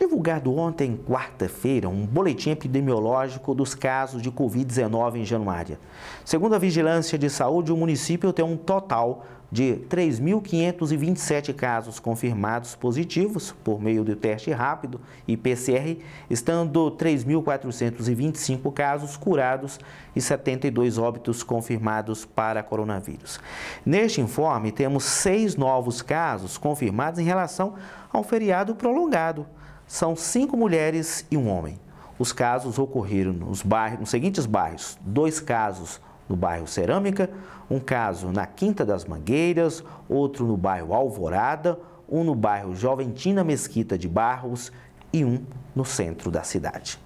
divulgado ontem, quarta-feira, um boletim epidemiológico dos casos de Covid-19 em Januária. Segundo a Vigilância de Saúde, o município tem um total de 3.527 casos confirmados positivos por meio do teste rápido e PCR, estando 3.425 casos curados e 72 óbitos confirmados para coronavírus. Neste informe, temos seis novos casos confirmados em relação ao feriado prolongado. São cinco mulheres e um homem. Os casos ocorreram nos, bairros, nos seguintes bairros: dois casos no bairro Cerâmica, um caso na Quinta das Mangueiras, outro no bairro Alvorada, um no bairro Joventina Mesquita de Barros e um no centro da cidade.